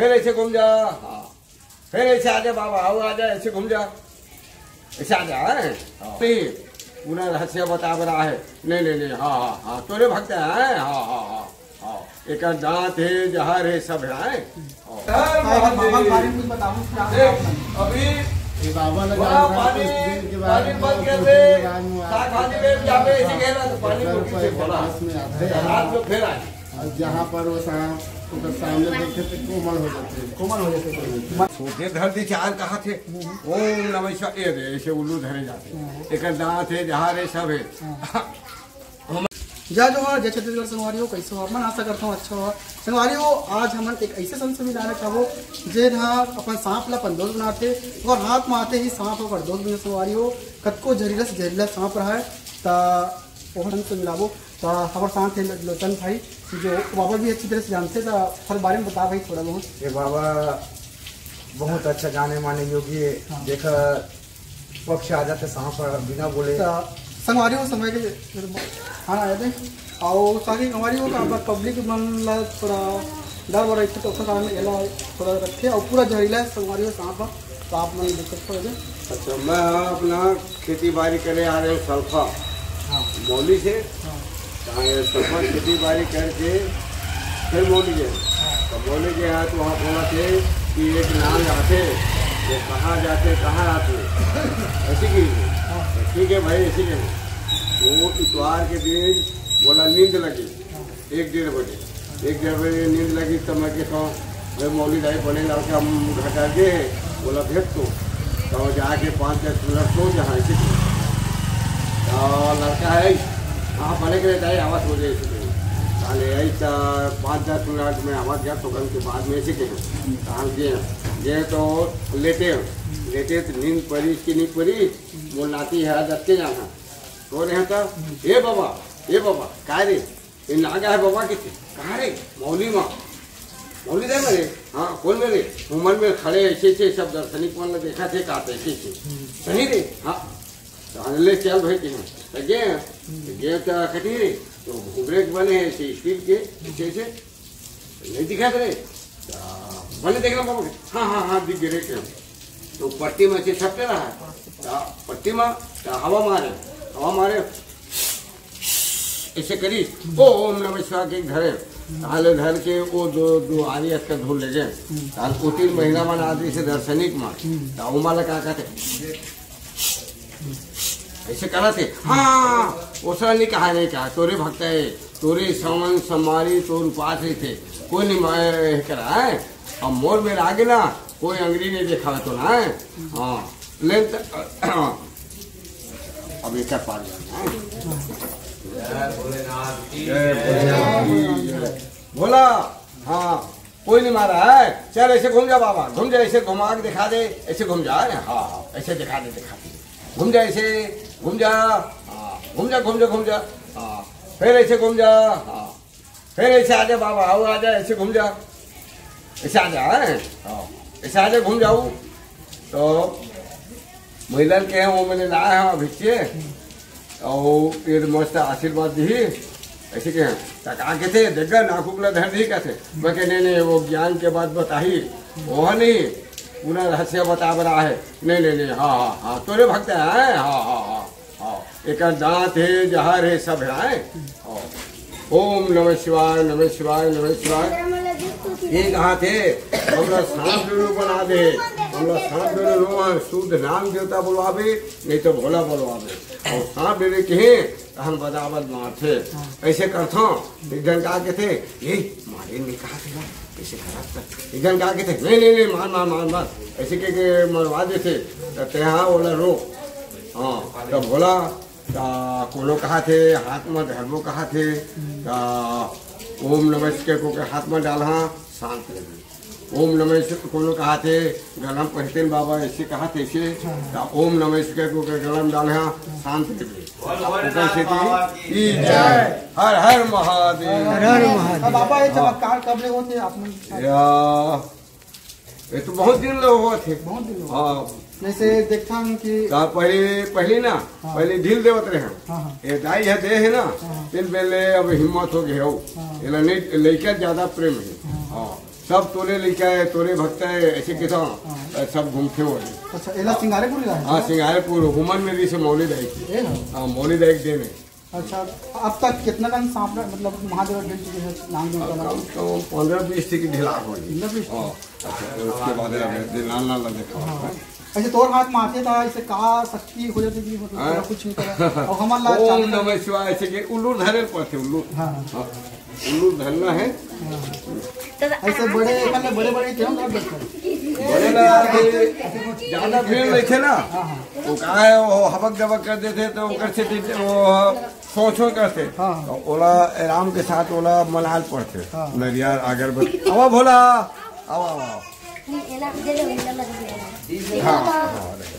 फिर ऐसे घूम जा। हाँ फिर ऐसे आ जा बाबा आओ आ जा ऐसे घूम जा। ऐसे आ जा हैं? नहीं पूरा रहस्य बता रहा है। नहीं नहीं नहीं हाँ हाँ हाँ तोरे भक्त हैं हाँ हाँ हाँ हाँ। एक दांत है जहर है सब है हैं? अभी ये बाबा पानी पानी बाद बंद कर दे में खाने में जहाँ ऐसे तो पानी में आते हैं। में फिर आए। जहाँ पर वो सांप उधर सामने देखे तो कोमल हो जाते कोमल हो जाते छोटे धरती चार कहा थे? ओम नमः शिवाय। ऐसे उल्लू धरे जाते एक दांत है जहार है। सब है जय जोहार जय छत्तीसगढ़ संगवारियों कैसे हो मन आशा करता हूँ अच्छा हो संगवारियों आज हमन एक ऐसे संत से मिलाना चाहो जे हा अपन सांप ला अपन बनाते और हाथ में आते ही सांप ओकर दोस्त बने संगवारियों। कतको जहरीला से जहरीला सांप रहा है ता ओहर से मिलाबो तो हमारे साथ है लोचन भाई। जो बाबा भी अच्छी तरह से जानते थे हर बारे में बता भाई थोड़ा बहुत। ये बाबा बहुत अच्छा जाने माने योगी है। हाँ। देखा पक्ष आ जाते सांप बिना बोले। तो संगवारियों समय के खाना आए थे। और सारी संगवारियों का अब पब्लिक मन ला थोड़ा डर वर रहते तो उसका कारण एला थोड़ा रखे। और पूरा जहरीला है संगवारियों सांप है, तो आप मन देख सकते हो। जे। अच्छा मैं अपना खेती बाड़ी करे आ रहे हूँ सल्फा। हाँ। मौली से? हाँ। ये सल्फा खेती बाड़ी करके फिर मौली गए तो मौली गए तो वहाँ बोला थे कि एक नाम आते वो कहाँ जाते कहाँ आते ऐसी की तो ठीक है भाई ऐसी के वो इतवार के दिन बोला नींद लगी एक डेढ़ बजे एक डेढ़ बजे नींद लगी तो मैं कहता हूँ भाई मौली दाई बने लड़के हम घटा गए बोला भेज तो तो जाके पाँच दस मिनट सो जहाँ ऐसे तो लड़का है हाँ के रहता है आवाज़ हो जाए ताले ऐसा पाँच दस मिनट में आवाज़ गया तो कल के बाद में ऐसे के कहाँ गए गए तो लेटे हैं। लेटे तो नींद पड़ी, इसकी नींद पड़ी। वो नाती है दस जाना तो? रहे ए बाबा ए बाबा, कहा रे? ये नागा है बाबा कितने कहाँ रे? मौली माँ। मौली दे मेरे? हाँ कौन मेरे? उमर में खड़े ऐसे ऐसे सब दर्शनिक मन देखा थे? कहा ऐसे ऐसे। सही रे? हाँ। ले चल भाई, कहीं। घुघरे के बने हैं ऐसे स्टील के ऐसे ऐसे नहीं दिखा रे तो बने देखना बाबा। हाँ हाँ हाँ दिख गए के तो पट्टी में ऐसे छपते रहा है। पट्टी में हवा मारे हवा मारे। ऐसे करी। ओ ओम नमः शिवाय के धरे ताले धर के वो दो दो आरी का धूल ले गए। ताल को तीन महीना मन आदि से दर्शनिक मा तो उमाला का कहते ऐसे करा थे। हाँ उसने नहीं कहा नहीं कहा। तोरे भक्त है, तोरे समन समारी तोर उपास ही थे। कोई नहीं करा है। अब मोर में आगे ना, कोई अंग्रेज़ी नहीं देखा तो ना है। हाँ ले अब एक पा गया बोला हाँ कोई नहीं मारा है। चल, ऐसे घूम जा बाबा। घूम जा, ऐसे घुमा के दिखा दे। ऐसे घूम जा। हाँ हाँ ऐसे दिखा दे दिखा दे। घूम जा ऐसे घूम जा हाँ। घूम जा घूम जा घूम जा हाँ। फिर ऐसे घूम जा हाँ। फिर ऐसे आ जा बाबा आओ आ जा ऐसे घूम जा ऐसे आ जा हाँ। ऐसे आ जा घूम जाऊ तो महिला के हैं वो मैंने लाया है भिक्षे। और फिर मस्त आशीर्वाद दी। ऐसे के हैं। कहा के थे देखा नाखुकला धर नहीं कहते मैं कह नहीं नहीं वो ज्ञान के बाद बताई। वो नहीं। पूरा रहस्य बता रहा है। नहीं नहीं नहीं हाँ हाँ हाँ तोरे भक्त है हाँ हाँ हाँ हाँ एक दांत है जहर है सब है हाँ। ओम नमः शिवाय नमः शिवाय नमः शिवाय। एक हाथ है हमरा सांप बना दे। हमरा सांप डोरो रोमा शुद्ध नाम देवता बुलवावे नहीं तो भोला बुलवावे। और सांप डोरे कहे हम बदावत मारते ऐसे करथो एक जन कहा के थे ये मारे नहीं कहा थे कैसे करा था एक जन कहा के थे नहीं नहीं नहीं मार मार मार मार। ऐसे के, के मरवा देते तो तेहा बोला रो। हाँ तो बोला ता कोनो कहा थे हाथ में धर्मो कहा थे ता ओम नमस्कार को के हाथ में डाला शांत लगे ओम नमः शिवाय कोनो कहा थे? गलम पहते बाबा ऐसे कहा थे ऐसे ओम नमः शिवाय को गलम डाला शांत थी, की जय हर हर महादेव। बाबा ये चमत्कार कब ले होते या ये तो बहुत दिन लोग हुआ थे। बहुत दिन हाँ। जैसे देखता हूँ कि ता पहले पहले ना पहले ढील देवत रहे हाँ। हाँ ये दाई है दे है ना हाँ। तिल पहले अब हिम्मत हो गई हो। हाँ। ये लड़का ज़्यादा प्रेम है। हाँ। सब तोरे लेके आए तोरे भक्त है ऐसे के तो सब घूमते हो अच्छा एला सिंगारे पूरी रहा हाँ? सिंगारपुर हुमन में भी से मौलिद थी है ना हाँ मौलिद दिन है। अच्छा अब तक कितना टन सांप मतलब महादेव ढेर चुके हैं का कम तो पंद्रह बीस की ढिला हो गई हाँ। अच्छा उसके बाद लाल लाल देखा हाँ। अच्छा तोर हाथ माथे था इसे का शक्ति हो जाती थी मतलब हाँ। कुछ नहीं करा और हमारा लाल ओम नमः शिवाय ऐसे के उल्लू धरे पड़ते उल्लू। हाँ। हाँ, उल्लू धरना है। ऐसे बड़े एखन बड़े बड़े क्यों कर देते ना ज़्यादा भीड़ नहीं थे ना? तो कहा है? वो हबक दबक कर देते तो से वो सोचो करते। हाँ। तो ओला राम के साथ ओला मलाल पड़ते। हाँ। नरियर अगरबत्ती आवा भोला आवा आवा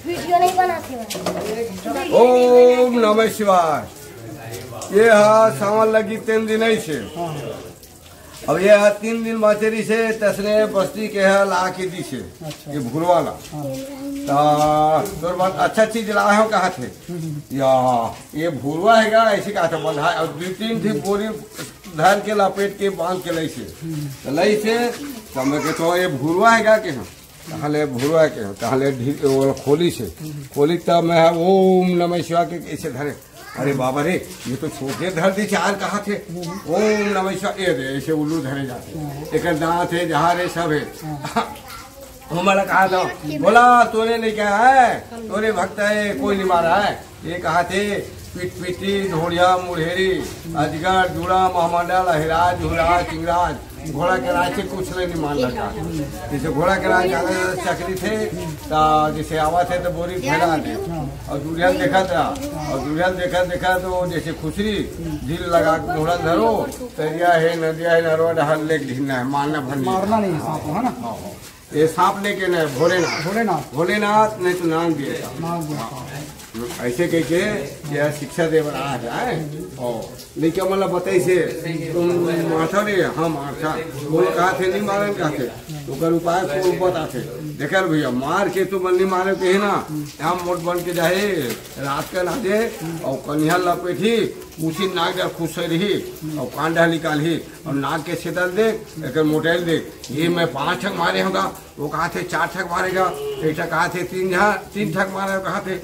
वीडियो नहीं बनाती ओम नमः शिवाय। ये हा सावन लगी तीन दिन ही से हाँ। अब ये तीन दिन बचेरी से तसने बस्ती के है ला के दी से अच्छा। ये भूलवाला। तो बात अच्छा चीज़ लाए हो कहा थे या ये भूलवा है क्या? ऐसे कहा था बंधा और दो तीन थी बोरी धर के लपेट के बाँध के लई से। तो लई से तो मैं के तो ये भूलवा है क्या के हम कहले भूलवा के हम कहले खोली से। खोली तब मैं ओम नमः शिवा के ऐसे धरे। अरे बाबा रे, ये तो छोटे धर दी चार कहा थे? ओम नमः शिवा ये ऐसे उल्लू धरे जाते एक दांत है, जहाँ रे सब है। हमारा कहा था, बोला तोरे नहीं क्या है? तोरे भक्त है, कोई नहीं मारा है? ये कहा थे पीट पीटी ढोड़िया मुढ़ेरी अजगर जुड़ा मोहम्मदा लहराज झुराज चिंगराज घोड़ा के राज से कुछ नहीं मान लगा। जैसे घोड़ा के राज ज़्यादा चक्री थे तो जैसे आवा थे तो बोरी फैला दे। और दुरियल देखा था और दुरियल देखा देखा तो जैसे खुसरी झील लगा घोड़ा धरो तरिया है नदिया है नरवा डहर लेके ढीलना है मारना भरना मारना नहीं है सांप है ना। ये सांप लेके न भोलेनाथ। भोलेनाथ। भोलेनाथ नहीं तो नाम दिया। ऐसे कह के शिक्षा दे रहा है और लेकिन मतलब बताई से, तुम माथा रे हाँ माथा बोल कहा थे नहीं मारे कहा थे। तो कर उपाय को बता थे देखा भैया, मार के तुम नहीं मारे के ना। यहाँ मोट बन के जाए, रात का लादे और कन्या लपेटी, उसी नाक जब खुश रही, और कांडा निकाली, और नाक के छेदल दे एक मोटाइल दे। ये मैं पाँच ठक मारे होगा, वो कहा थे, चार ठक मारेगा, एक कहा थे, तीन जहाँ तीन ठक मारे कहा थे?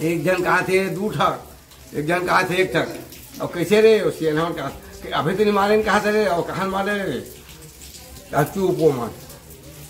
एक जन कहा थे दू ठक एक जन कहा थे, एक ठक और कैसे रे सियान अभी तो नहीं मारे कहा था रे? और कहा मारे रे? तू उपो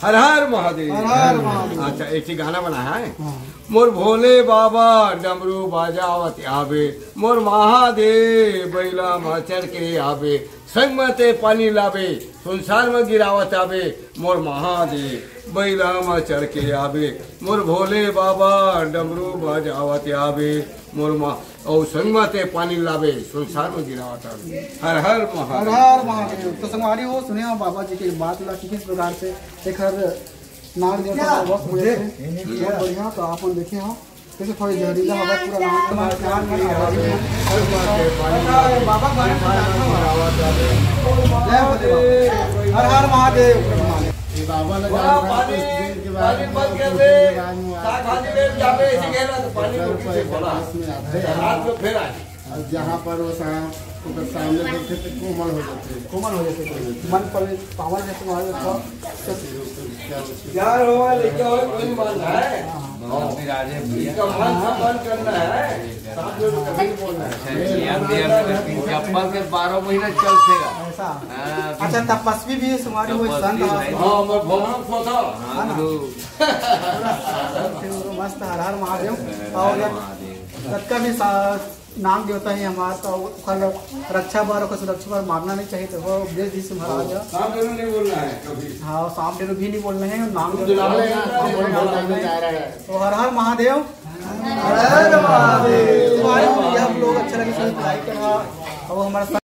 हर हर महादेव। हर हर महादेव। अच्छा एक ही गाना बनाया है? हाँ। मोर भोले बाबा डमरू बाजावत आवे मोर महादेव बैला में चढ़ के आवे संग में ते पानी लावे संसार में गिरावत आवे मोर महादेव बैला में चढ़ के आवे मोर भोले बाबा डमरू बाजावत आवे। मोर माँ और संग में ते पानी लावे संसार में गिरावत आवे हर हर महादेव। हर हर महादेव। तो संगवारी हो सुने हो बाबा जी की बात ला किस प्रकार से एक हर नाग देवता का वक्त हुए बहुत बढ़िया तो आप देखे हो जैसे थोड़ी जहरीला हवा पूरा नाग नाग नाग में आवाज़ है। बाबा। हर हर महादेव। ये बाबा लगा पानी बाद कर दे में साग भाजी ले जावे ऐसे कहना तो पानी घर को पर पीछे एक खोला पास में रात में फिर आए। जहाँ पर वो सांप उसके सामने देखे तो कोमल हो जाते हैं कोमल हो जाते। मन पर पावन है तुम्हारे तो क्या यार हो लेके और कोई मान मानना है। है। है चप्पल के बारह महीना चलतेगा अच्छा तपस्वी भी वो संत हैं। हाँ मस्त हर हर महादेव। और सबका भी नाम देवता है हमारा तो कल रक्षा बार और सुरक्षा बार मारना नहीं चाहिए तो वो उपदेश जी से महाराज। साथ में नहीं बोलना है कभी। हाँ सांप डेरो भी नहीं बोलना है नाम तो हर हर महादेव हर हर महादेव। हम लोग अच्छा लगे लाइक करना और हमारा